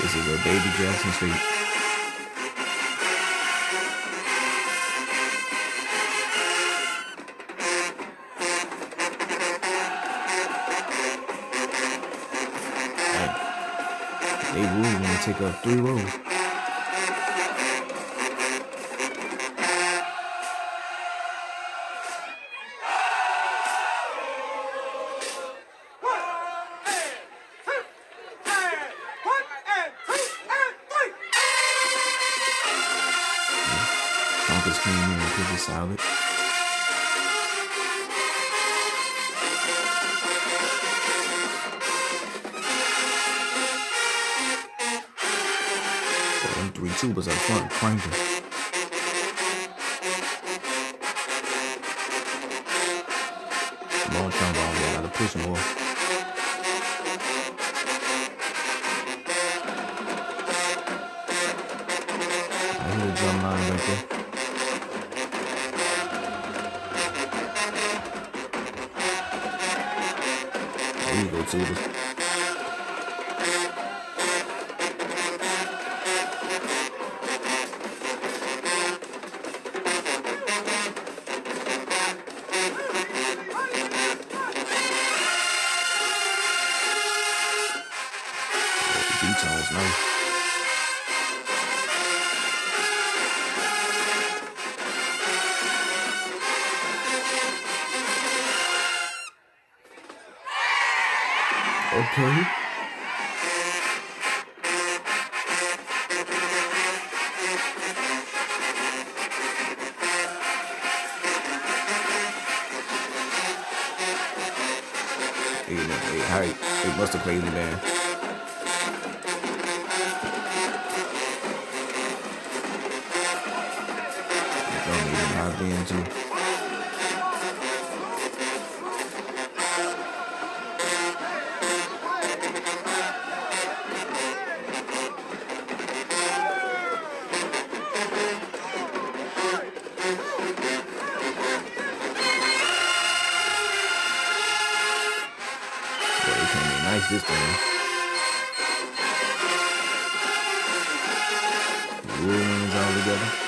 This is a baby Jackson's feet. They rule when they take up three rows. Broncos came in and solid. Them three tubas up front cranking. Long term ball, I gotta push more. I hear the drum line right there. You go, tubas. The beat Okay. Hey, hey, Harry, hey, must have played the band. Don't even hop in too. Nice this. Rule wins all together.